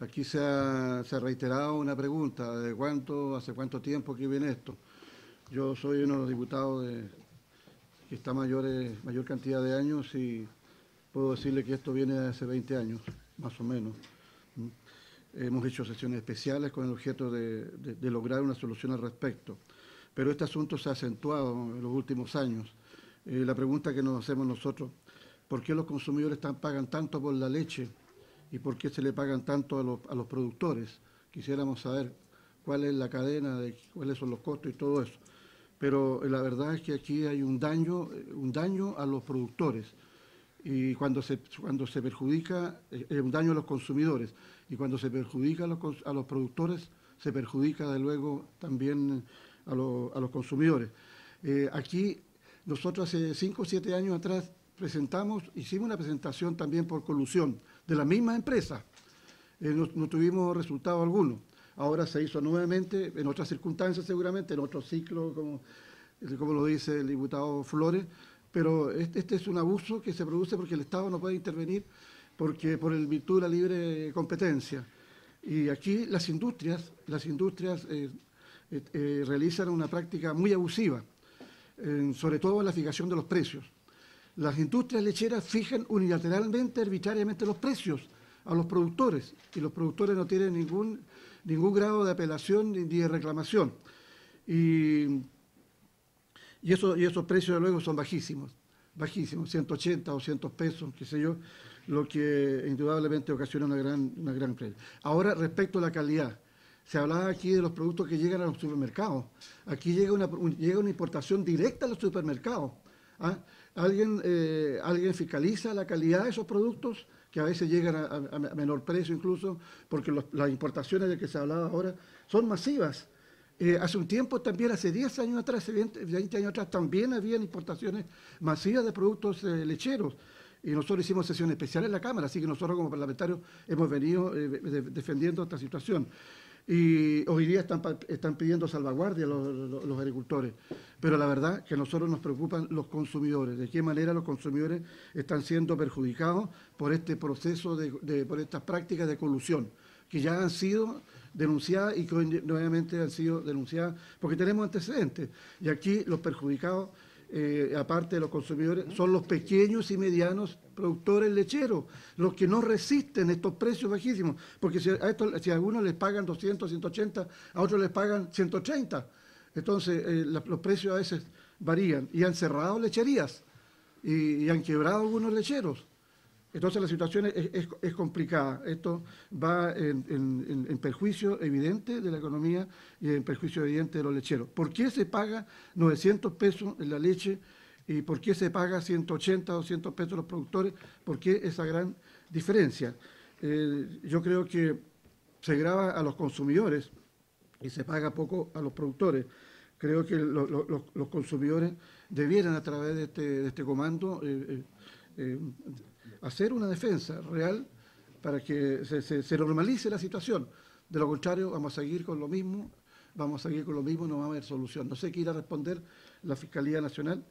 Aquí se ha, reiterado una pregunta de cuánto, hace cuánto tiempo que viene esto. Yo soy uno de los diputados de, que está mayor, mayor cantidad de años y puedo decirle que esto viene de hace 20 años, más o menos. Hemos hecho sesiones especiales con el objeto de, de, lograr una solución al respecto. Pero este asunto se ha acentuado en los últimos años. Eh, la pregunta que nos hacemos nosotros, ¿por qué los consumidores pagan tanto por la leche y por qué se le pagan tanto a los, a los productores? Quisiéramos saber cuál es la cadena, de cuáles son los costos y todo eso. Pero la verdad es que aquí hay un daño, un daño a los productores y cuando se, cuando se perjudica, eh, un daño a los consumidores, y cuando se perjudica a los, a los productores, se perjudica de luego también a, a los consumidores. Eh, aquí nosotros hace cinco o siete años atrás presentamos, hicimos una presentación también por colusión de la misma empresa. Eh, no, tuvimos resultado alguno. Ahora se hizo nuevamente, en otras circunstancias seguramente, en otro ciclo, como, como lo dice el diputado Flores, pero este, este, es un abuso que se produce porque el Estado no puede intervenir porque por el virtud de la libre competencia. Y aquí las industrias, las industrias eh, eh, realizan una práctica muy abusiva, sobre todo en la fijación de los precios. Las industrias lecheras fijan unilateralmente, arbitrariamente los precios a los productores y los productores no tienen ningún, ningún grado de apelación ni de reclamación. Y y, y esos precios luego son bajísimos, bajísimos, 180 o 200 pesos, qué sé yo, lo que indudablemente ocasiona una gran, una gran Ahora, respecto a la calidad, se hablaba aquí de los productos que llegan a los supermercados. Aquí llega una, llega una importación directa a los supermercados. ¿Ah? ¿Alguien, eh, ¿Alguien fiscaliza la calidad de esos productos? que a veces llegan a, menor precio incluso, porque las importaciones de que se hablaba ahora son masivas. Eh, hace un tiempo también, hace 10 años atrás, 20, años atrás, también habían importaciones masivas de productos eh, lecheros. Y nosotros hicimos sesiones especiales en la Cámara, así que nosotros como parlamentarios hemos venido defendiendo esta situación. Y hoy día están, están pidiendo salvaguardia los, los, agricultores. Pero la verdad que a nosotros nos preocupan los consumidores, de qué manera los consumidores están siendo perjudicados por este proceso, de, por estas prácticas de colusión, que ya han sido denunciadas y que nuevamente han sido denunciadas porque tenemos antecedentes. Y aquí los perjudicados, eh, aparte de los consumidores, son los pequeños y medianos productores lecheros, los que no resisten estos precios bajísimos. Porque si a, si a algunos les pagan 200, 180, a otros les pagan 130. Entonces, eh, los precios a veces varían. Y han cerrado lecherías y han quebrado algunos lecheros. Entonces la situación es, complicada. Esto va en, perjuicio evidente de la economía y en perjuicio evidente de los lecheros. ¿Por qué se paga 900 pesos en la leche y por qué se paga 180 o 200 pesos los productores? ¿Por qué esa gran diferencia? Eh, yo creo que se graba a los consumidores y se paga poco a los productores. Creo que los consumidores debieran a través de este, este comando... Eh, eh, hacer una defensa real para que se, normalice la situación. De lo contrario, vamos a seguir con lo mismo, vamos a seguir con lo mismo, no va a haber solución. No sé qué irá a responder la Fiscalía Nacional.